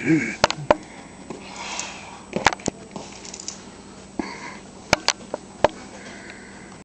Shit.